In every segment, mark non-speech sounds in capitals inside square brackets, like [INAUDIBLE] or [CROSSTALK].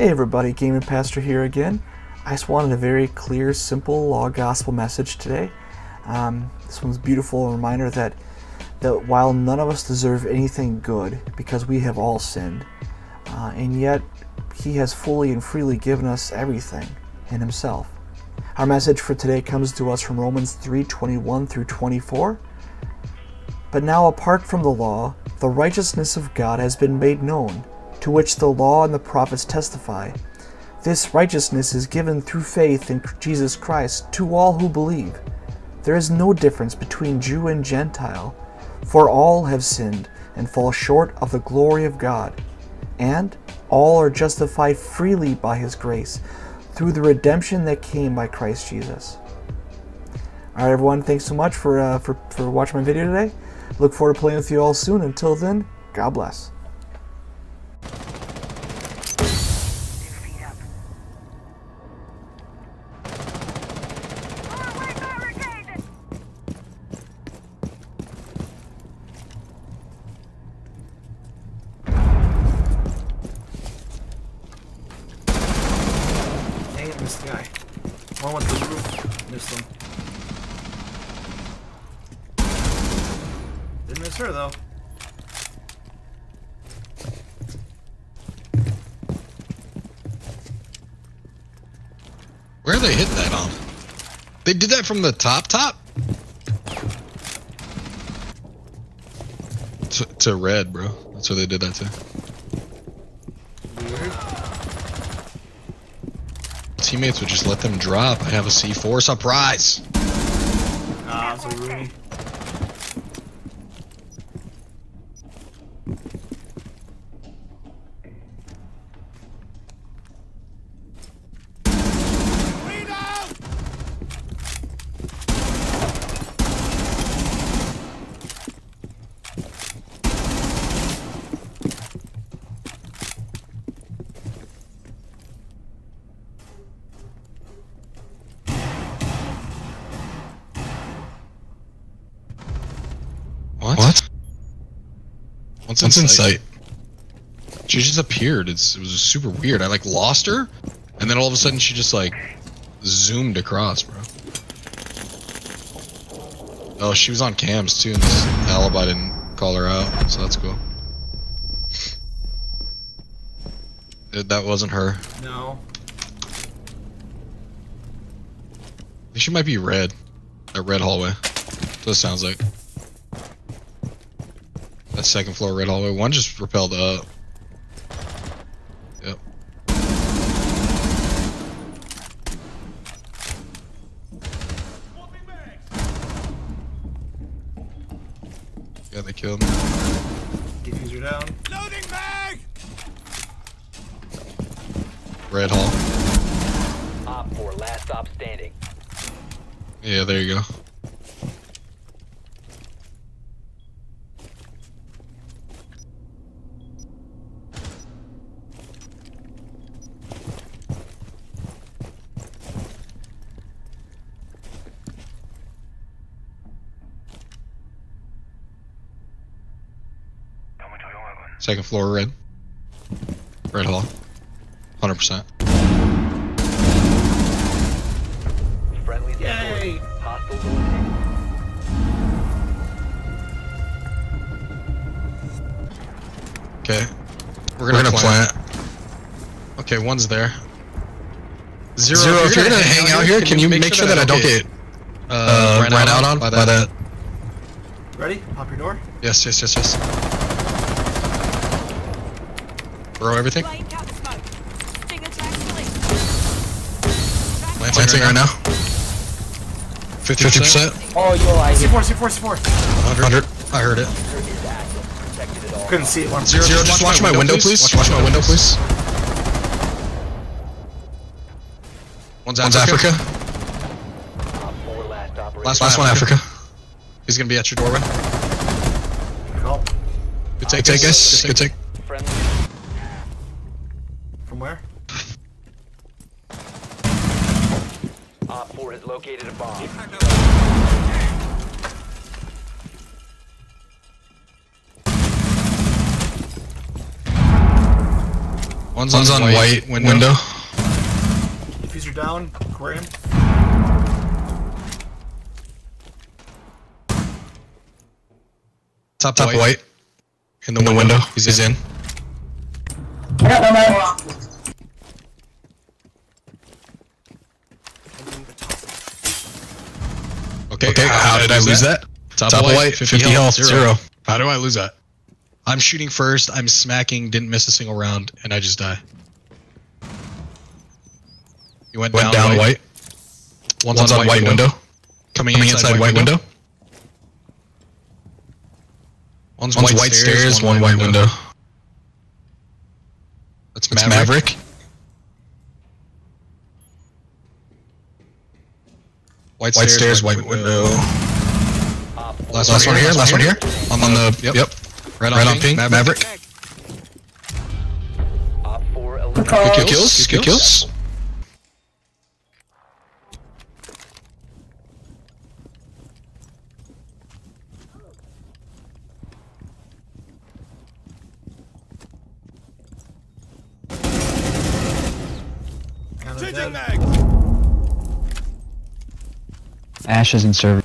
Hey everybody, Gaming Pastor here again. I just wanted a very clear, simple law gospel message today. Um, this one's beautiful a reminder that that while none of us deserve anything good because we have all sinned, uh, and yet He has fully and freely given us everything in Himself. Our message for today comes to us from Romans 3:21 through 24. But now, apart from the law, the righteousness of God has been made known, to which the law and the prophets testify. This righteousness is given through faith in Jesus Christ to all who believe. There is no difference between Jew and Gentile, for all have sinned and fall short of the glory of God, and all are justified freely by His grace through the redemption that came by Christ Jesus. All right, everyone, thanks so much for, uh, for, for watching my video today. Look forward to playing with you all soon. Until then, God bless. One went to the roof. Missed him. Didn't miss her though. Where they hit that on? They did that from the top top? To, to red, bro. That's where they did that to. Weird. Teammates would just let them drop. I have a C4 surprise. Ah, What's, in, sight? She just appeared. It's, it was super weird. I like lost her, and then all of a sudden she just like zoomed across, bro. Oh, she was on cams too, and this alibi didn't call her out, so that's cool. That wasn't her. No. I think she might be red. That red hallway. That's what it sounds like. That second floor red hallway. One just repelled up. Yep. Yeah, they killed him. Defuser down. Red hall. Op 4, last stop standing. Yeah, there you go. Second floor red. Red hall. 100%. Friendly's Yay! reported. Hostiles eliminated. Okay. We're gonna, plant. Okay, one's there. Zero, Zero, if you're gonna hang out here, can you make sure that I don't get uh, uh, ran out on by that? Ready? Pop your door. Yes, yes, yes, yes. Bro, everything. Laying down the smoke. Stinger track released. Planting, Planting right now. 50%. 50%. Oh, yo, I hit C4, C4, C4. 100. I heard it. Is active. Protected at all. Couldn't see it. One. Zero, Zero, just watch my window, please. Watch my window, please. One's One's Africa. Africa. Last. Last, Last one, Africa. He's gonna be at your doorway. Good take, Good take, guys. Good take. Friendly. From where? Op 4 has located a bomb. One's, One's on white window. Defuser down. Aquarium. Top, Top white. In the window. He's in. Okay, Okay, how did I lose that? Top, Top white, white, 50, 50 health, zero. zero. How do I lose that? I'm shooting first. I'm smacking. Didn't miss a single round, and I just die. You went, Went down white. white. One's, One's on white window. Coming, Coming inside white window. One's, One's white stairs, one white window. That's It's Maverick. Maverick. White, White stairs, white window. Op four Last, Last one here, last one here. On, On the, the, yep. yep. Right on, Right on ping. ping. Maverick. Maverick. Op four eliminated. Good kills. Good kills. Counter dead. Ash isn't serving.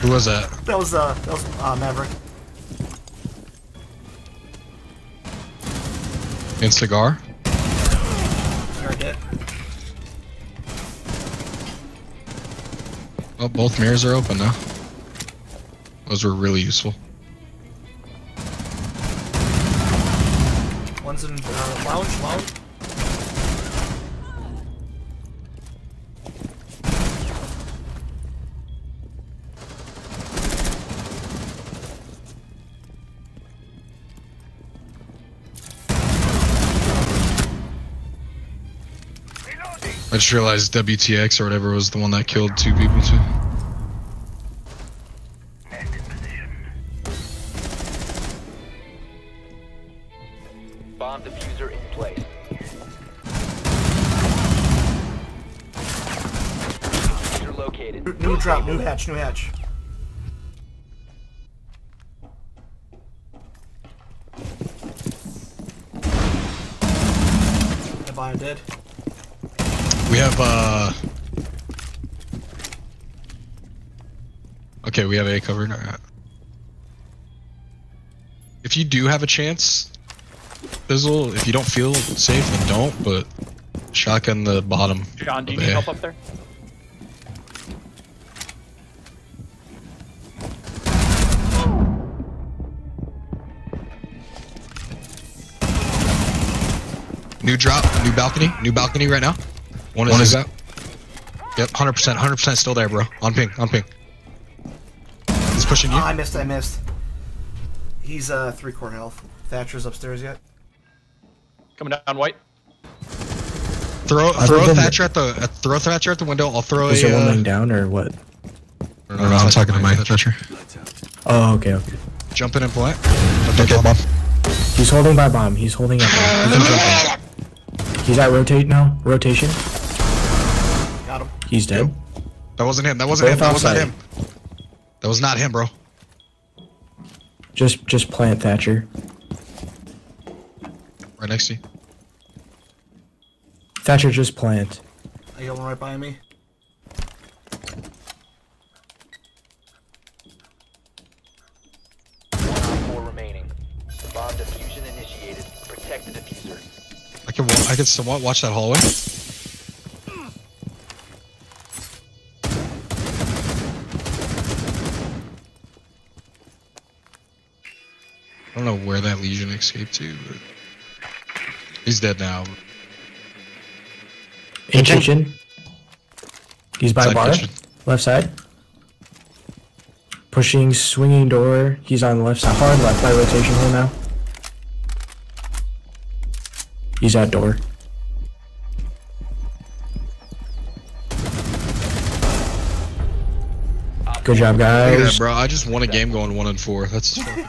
Who was that? [LAUGHS] That was uh that was uh, Maverick. In cigar. You're dead. Oh, both mirrors are open now. Those were really useful. Just realized WTX or whatever was the one that killed two people too. Bomb defuser in place. Defuser located. New, new drop. New hatch. New hatch. The bio dead. We have uh Okay, we have A covered. Alright. If you do have a chance, Fizzle, if you don't feel safe, then don't, but shotgun the bottom. John, do you need help up there? New drop, new balcony, new balcony right now. One is, One is- out. Yep, 100%, 100% still there, bro. On ping, on ping. He's pushing you. Ah, I missed. I missed. He's uh three core health. Thatcher's upstairs yet. Coming down white. Throw, throw a Thatcher at the, uh, throw a Thatcher at the window. I'll throw Is a. there one uh, laying down or what? I I don't know, I'm talking to my Thatcher. Oh, okay, okay. Jump in and plant. Okay, bomb. He's holding by bomb. He's holding up. He's. He's at rotate now. Rotation. Got him. He's dead. That wasn't him. That wasn't him. Both That was not him. That was not him, bro. Just just plant Thatcher. Right next to you. Thatcher just plant. I got one right by me. Four remaining. Bomb diffusion initiated. Protect the defuser. I can. I can somewhat watch that hallway. Escaped too. but he's dead now. In kitchen. He's by Side bar. kitchen. Left side. Pushing, swinging door. He's on the left side. Hard left by rotation hole now. He's at door. Good job, Look at guys. that, bro. I just won a game going one and four. That's fucking